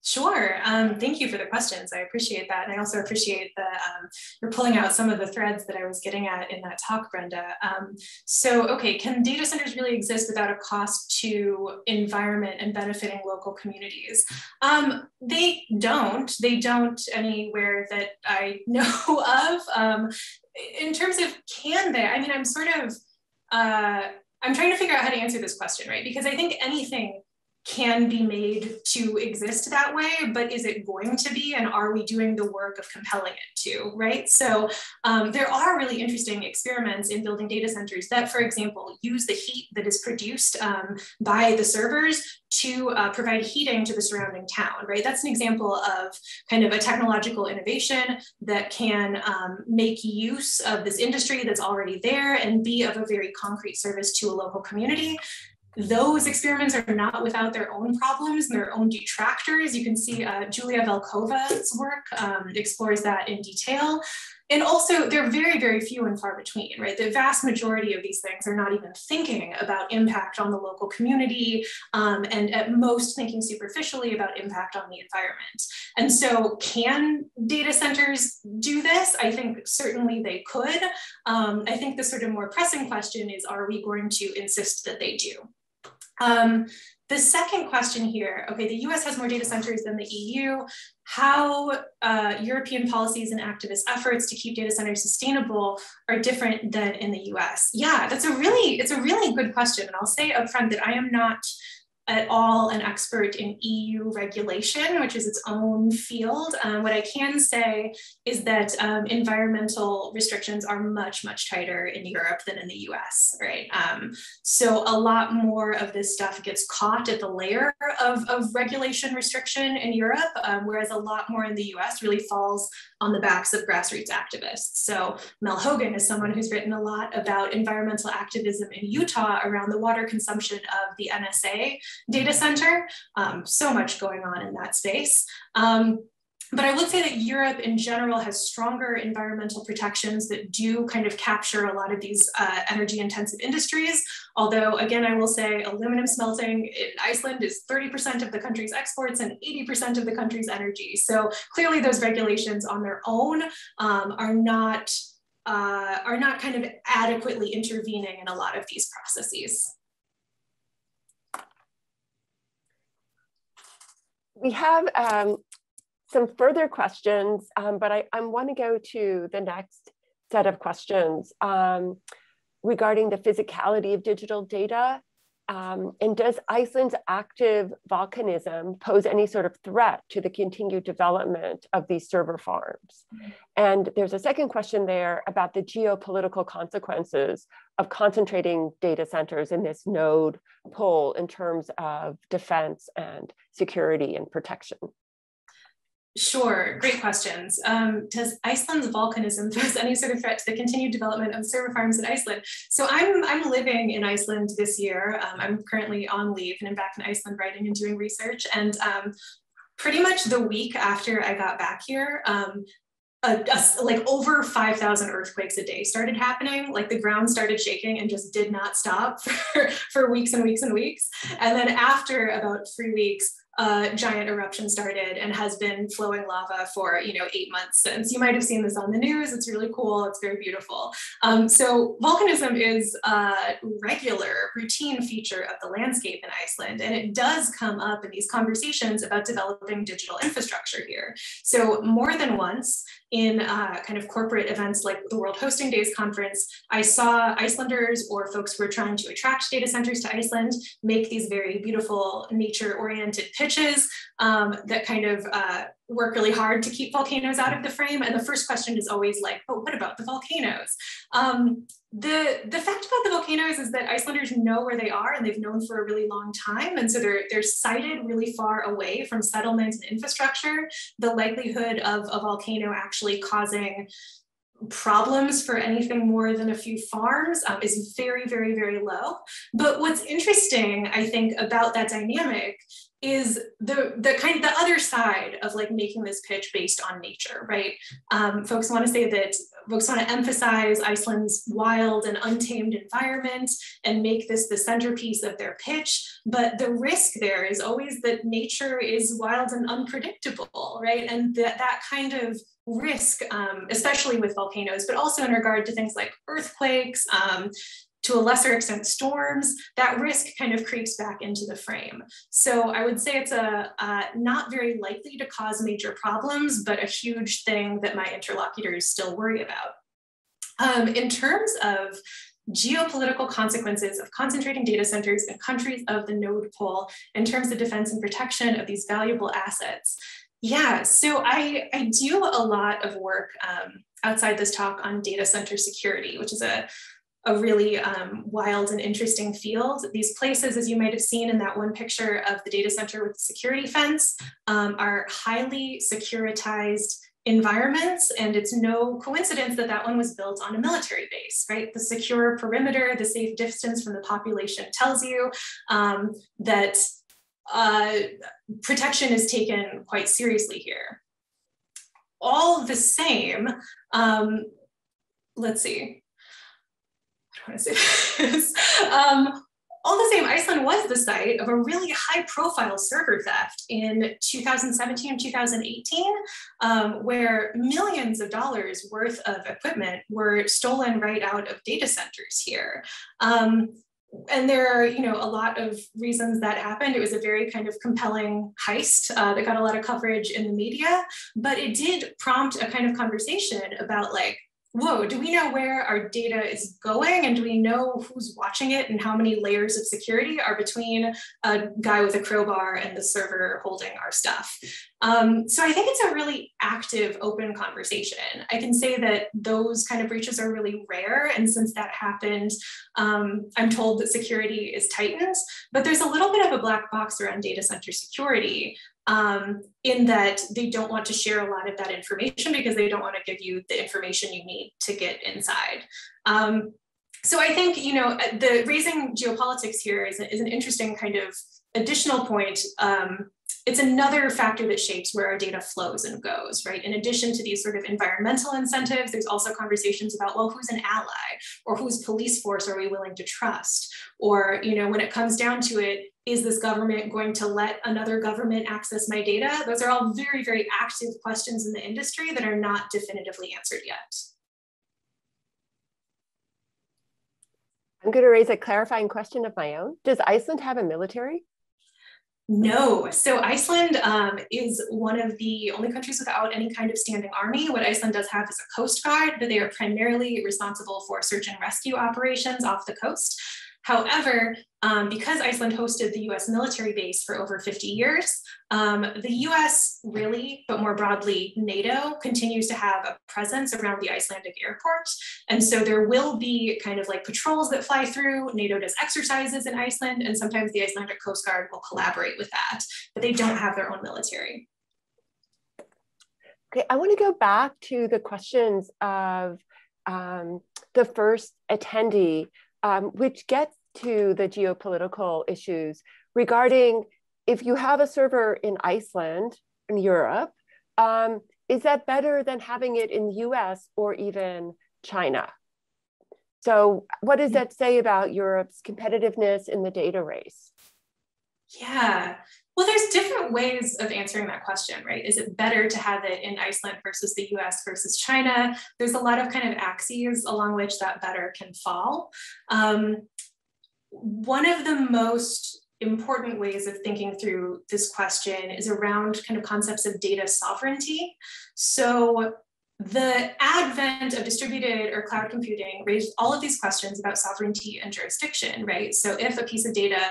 Sure. Um, thank you for the questions. I appreciate that. And I also appreciate the um, you're pulling out some of the threads that I was getting at in that talk, Brenda. Um, so, okay, can data centers really exist without a cost to environment and benefiting local communities? Um, they don't. They don't anywhere that I know of. In terms of can they, I mean, I'm sort of, uh, I'm trying to figure out how to answer this question, right? Because I think anything can be made to exist that way, but is it going to be? And are we doing the work of compelling it to, right? So um, there are really interesting experiments in building data centers that, for example, use the heat that is produced um, by the servers to uh, provide heating to the surrounding town, right? That's an example of kind of a technological innovation that can um, make use of this industry that's already there and be of a very concrete service to a local community those experiments are not without their own problems and their own detractors. You can see uh, Julia Velkova's work um, explores that in detail. And also they're very, very few and far between, right? The vast majority of these things are not even thinking about impact on the local community um, and at most thinking superficially about impact on the environment. And so can data centers do this? I think certainly they could. Um, I think the sort of more pressing question is, are we going to insist that they do? Um, the second question here, okay, the US has more data centers than the EU. How uh, European policies and activist efforts to keep data centers sustainable are different than in the US? Yeah, that's a really, it's a really good question. And I'll say upfront that I am not at all an expert in EU regulation, which is its own field. Um, what I can say is that um, environmental restrictions are much, much tighter in Europe than in the US, right? Um, so a lot more of this stuff gets caught at the layer of, of regulation restriction in Europe, um, whereas a lot more in the US really falls on the backs of grassroots activists. So Mel Hogan is someone who's written a lot about environmental activism in Utah around the water consumption of the NSA data center. Um, so much going on in that space. Um, but I would say that Europe in general has stronger environmental protections that do kind of capture a lot of these uh, energy intensive industries. Although again, I will say aluminum smelting in Iceland is 30% of the country's exports and 80% of the country's energy. So clearly those regulations on their own um, are not uh, are not kind of adequately intervening in a lot of these processes. We have um, some further questions, um, but I, I want to go to the next set of questions um, regarding the physicality of digital data. Um, and does Iceland's active volcanism pose any sort of threat to the continued development of these server farms? And there's a second question there about the geopolitical consequences of concentrating data centers in this node pole in terms of defense and security and protection. Sure, great questions. Um, does Iceland's volcanism pose any sort of threat to the continued development of server farms in Iceland? So I'm, I'm living in Iceland this year. Um, I'm currently on leave and I'm back in Iceland writing and doing research. And um, pretty much the week after I got back here, um, a, a, like over 5,000 earthquakes a day started happening. Like the ground started shaking and just did not stop for, for weeks and weeks and weeks. And then after about three weeks, a giant eruption started and has been flowing lava for you know eight months since. You might have seen this on the news. It's really cool. It's very beautiful. Um, so volcanism is a regular, routine feature of the landscape in Iceland, and it does come up in these conversations about developing digital infrastructure here. So more than once, in uh, kind of corporate events like the World Hosting Days conference, I saw Icelanders or folks who are trying to attract data centers to Iceland make these very beautiful nature-oriented pitches um, that kind of uh, work really hard to keep volcanoes out of the frame. And the first question is always like, but what about the volcanoes? Um, the, the fact about the volcanoes is that Icelanders know where they are and they've known for a really long time. And so they're, they're sited really far away from settlements and infrastructure. The likelihood of a volcano actually causing problems for anything more than a few farms um, is very, very, very low. But what's interesting, I think, about that dynamic is the the kind of the other side of like making this pitch based on nature, right? Um, folks want to say that folks want to emphasize Iceland's wild and untamed environment and make this the centerpiece of their pitch. But the risk there is always that nature is wild and unpredictable, right? And that that kind of risk, um, especially with volcanoes, but also in regard to things like earthquakes, um, to a lesser extent storms, that risk kind of creeps back into the frame. So I would say it's a uh, not very likely to cause major problems, but a huge thing that my interlocutors still worry about. Um, in terms of geopolitical consequences of concentrating data centers in countries of the node pole in terms of defense and protection of these valuable assets. Yeah, so I, I do a lot of work um, outside this talk on data center security, which is a a really um, wild and interesting field. These places, as you might have seen in that one picture of the data center with the security fence, um, are highly securitized environments. And it's no coincidence that that one was built on a military base, right? The secure perimeter, the safe distance from the population tells you um, that uh, protection is taken quite seriously here. All the same, um, let's see, to say this. um, all the same, Iceland was the site of a really high profile server theft in 2017 and 2018, um, where millions of dollars worth of equipment were stolen right out of data centers here. Um, and there are, you know, a lot of reasons that happened. It was a very kind of compelling heist uh, that got a lot of coverage in the media, but it did prompt a kind of conversation about like, whoa, do we know where our data is going? And do we know who's watching it and how many layers of security are between a guy with a crowbar and the server holding our stuff? Um, so I think it's a really active, open conversation. I can say that those kind of breaches are really rare. And since that happened, um, I'm told that security is tightened, but there's a little bit of a black box around data center security um, in that they don't want to share a lot of that information because they don't want to give you the information you need to get inside. Um, so I think, you know, the raising geopolitics here is, is an interesting kind of additional point um, it's another factor that shapes where our data flows and goes, right? In addition to these sort of environmental incentives, there's also conversations about, well, who's an ally or whose police force are we willing to trust? Or, you know, when it comes down to it, is this government going to let another government access my data? Those are all very, very active questions in the industry that are not definitively answered yet. I'm going to raise a clarifying question of my own. Does Iceland have a military? No. So Iceland um, is one of the only countries without any kind of standing army. What Iceland does have is a coast guard, but they are primarily responsible for search and rescue operations off the coast. However, um, because Iceland hosted the US military base for over 50 years, um, the US really, but more broadly, NATO continues to have a presence around the Icelandic airport. And so there will be kind of like patrols that fly through. NATO does exercises in Iceland, and sometimes the Icelandic Coast Guard will collaborate with that, but they don't have their own military. Okay, I want to go back to the questions of um, the first attendee, um, which gets to the geopolitical issues regarding if you have a server in Iceland, in Europe, um, is that better than having it in the US or even China? So, what does that say about Europe's competitiveness in the data race? Yeah, well, there's different ways of answering that question, right? Is it better to have it in Iceland versus the US versus China? There's a lot of kind of axes along which that better can fall. Um, one of the most important ways of thinking through this question is around kind of concepts of data sovereignty. So the advent of distributed or cloud computing raised all of these questions about sovereignty and jurisdiction, right? So if a piece of data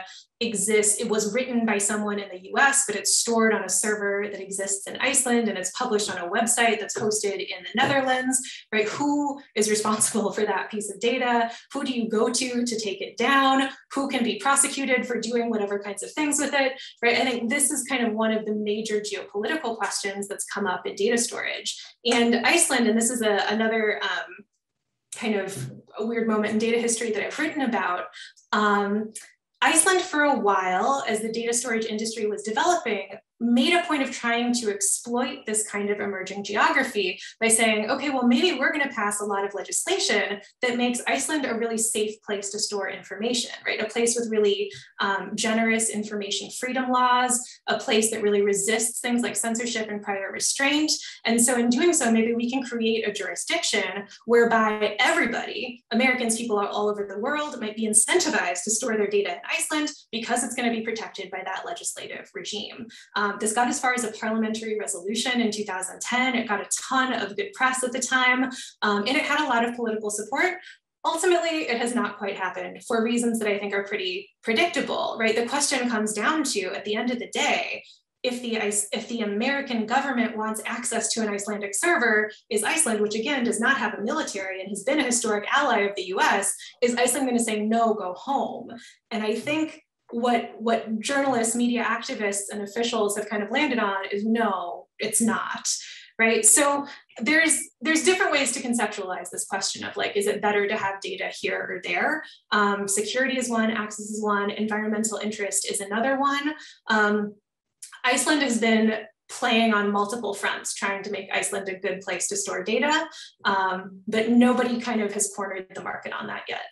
exists, it was written by someone in the US, but it's stored on a server that exists in Iceland and it's published on a website that's hosted in the Netherlands, right? Who is responsible for that piece of data? Who do you go to to take it down? Who can be prosecuted for doing whatever kinds of things with it, right? I think this is kind of one of the major geopolitical questions that's come up in data storage. And Iceland, and this is a, another um, kind of a weird moment in data history that I've written about. Um, Iceland, for a while, as the data storage industry was developing, made a point of trying to exploit this kind of emerging geography by saying, okay, well, maybe we're going to pass a lot of legislation that makes Iceland a really safe place to store information, right? A place with really um, generous information freedom laws, a place that really resists things like censorship and prior restraint. And so, in doing so, maybe we can create a jurisdiction whereby everybody, Americans, people all over the world, might be incentivized to store their data in Iceland because it's going to be protected by that legislative regime. Um, um, this got as far as a parliamentary resolution in 2010. It got a ton of good press at the time, um, and it had a lot of political support. Ultimately, it has not quite happened for reasons that I think are pretty predictable, right? The question comes down to, at the end of the day, if the if the American government wants access to an Icelandic server, is Iceland, which again does not have a military and has been a historic ally of the U.S., is Iceland going to say no, go home? And I think what what journalists, media activists, and officials have kind of landed on is no, it's not. Right. So there's there's different ways to conceptualize this question of like, is it better to have data here or there? Um, security is one, access is one, environmental interest is another one. Um, Iceland has been playing on multiple fronts, trying to make Iceland a good place to store data, um, but nobody kind of has cornered the market on that yet.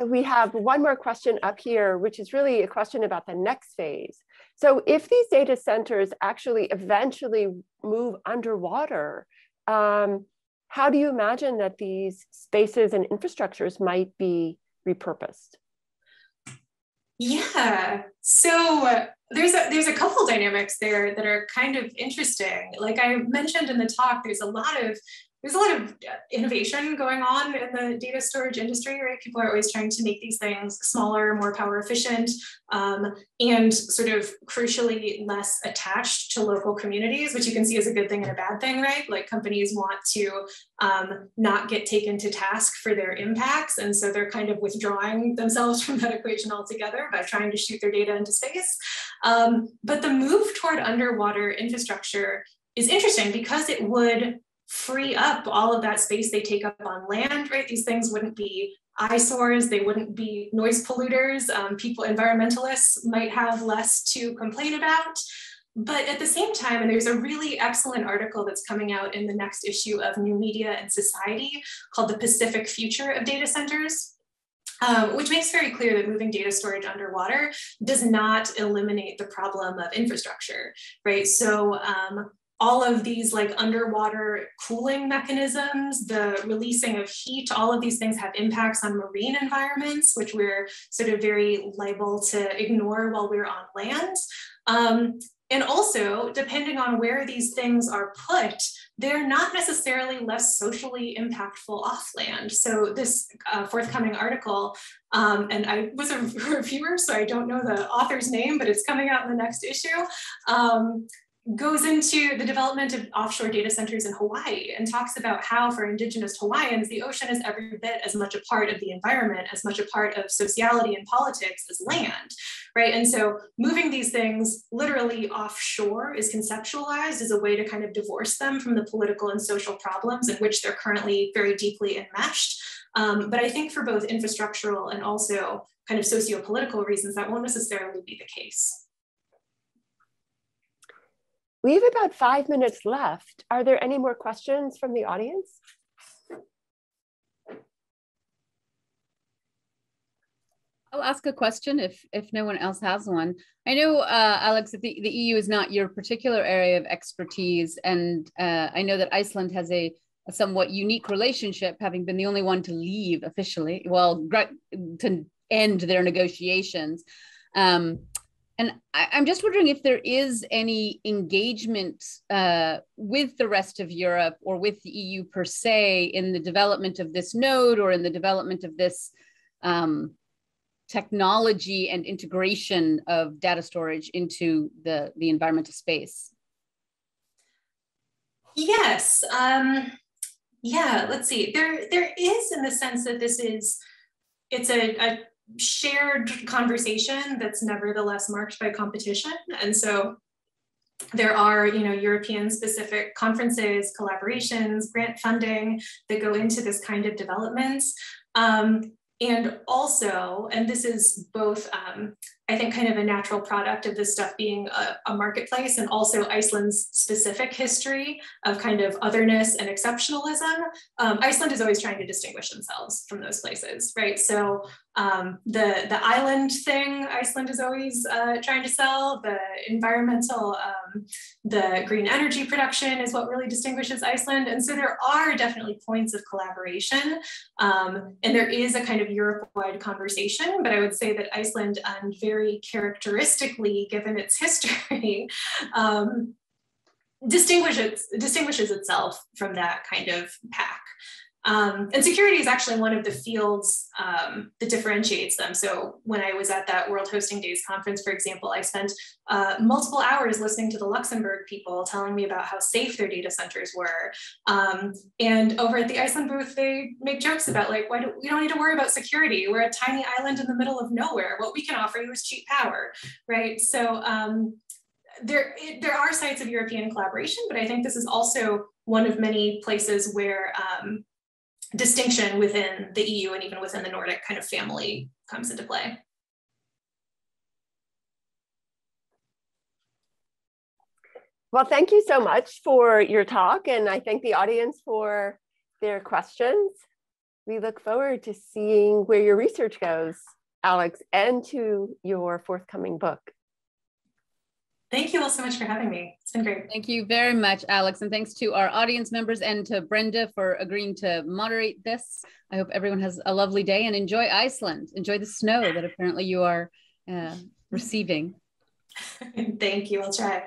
We have one more question up here, which is really a question about the next phase. So if these data centers actually eventually move underwater, um, how do you imagine that these spaces and infrastructures might be repurposed? Yeah, so there's a there's a couple dynamics there that are kind of interesting. Like I mentioned in the talk, there's a lot of there's a lot of uh, innovation going on in the data storage industry, right? People are always trying to make these things smaller, more power efficient, um, and sort of crucially less attached to local communities, which you can see as a good thing and a bad thing, right? Like companies want to um, not get taken to task for their impacts. And so they're kind of withdrawing themselves from that equation altogether by trying to shoot their data into space. Um, but the move toward underwater infrastructure is interesting because it would free up all of that space they take up on land, right? These things wouldn't be eyesores, they wouldn't be noise polluters. Um, people, environmentalists might have less to complain about. But at the same time, and there's a really excellent article that's coming out in the next issue of New Media and Society called The Pacific Future of Data Centers. Um, which makes very clear that moving data storage underwater does not eliminate the problem of infrastructure, right? So um, all of these like underwater cooling mechanisms, the releasing of heat, all of these things have impacts on marine environments, which we're sort of very liable to ignore while we're on land. Um, and also, depending on where these things are put, they're not necessarily less socially impactful off land. So this uh, forthcoming article, um, and I was a reviewer, so I don't know the author's name, but it's coming out in the next issue. Um, goes into the development of offshore data centers in Hawaii and talks about how for indigenous Hawaiians, the ocean is every bit as much a part of the environment, as much a part of sociality and politics as land, right? And so moving these things literally offshore is conceptualized as a way to kind of divorce them from the political and social problems in which they're currently very deeply enmeshed. Um, but I think for both infrastructural and also kind of socio-political reasons, that won't necessarily be the case. We have about five minutes left. Are there any more questions from the audience? I'll ask a question if if no one else has one. I know, uh, Alix, that the, the EU is not your particular area of expertise, and uh, I know that Iceland has a, a, somewhat unique relationship, having been the only one to leave officially, well, to end their negotiations. Um, and I, am just wondering if there is any engagement uh, with the rest of Europe or with the EU per se in the development of this node or in the development of this um, technology and integration of data storage into the, the environmental space. Yes. Um, yeah, let's see. There, there is in the sense that this is, it's a, a shared conversation that's nevertheless marked by competition. And so there are you know european specific conferences collaborations grant funding that go into this kind of development um, and also and this is both um, I think kind of a natural product of this stuff being a, a, marketplace and also Iceland's specific history of kind of otherness and exceptionalism. Um, Iceland is always trying to distinguish themselves from those places, right? So um, the, the island thing Iceland is always uh, trying to sell, the environmental, um, the green energy production is what really distinguishes Iceland. And so there are definitely points of collaboration um, and there is a kind of Europe-wide conversation, but I would say that Iceland and very very characteristically, given its history, um, distinguishes, distinguishes itself from that kind of pack. Um, and security is actually one of the fields um, that differentiates them. So when I was at that World Hosting Days conference, for example, I spent uh, multiple hours listening to the Luxembourg people telling me about how safe their data centers were. Um, and over at the Iceland booth, they make jokes about like, why do we don't need to worry about security? We're a tiny island in the middle of nowhere. What we can offer you is cheap power, right? So um, there, there are sites of European collaboration, but I think this is also one of many places where um, distinction within the EU and even within the Nordic kind of family comes into play. Well, thank you so much for your talk, and I thank the audience for their questions. We look forward to seeing where your research goes, Alix, and to your forthcoming book. Thank you all so much for having me. It's been great. Thank you very much, Alix. And thanks to our audience members and to Brenda for agreeing to moderate this. I hope everyone has a lovely day and enjoy Iceland. Enjoy the snow that apparently you are uh, receiving. Thank you. I'll try.